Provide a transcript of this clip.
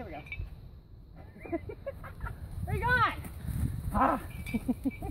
here we go. Where are you going? Ah.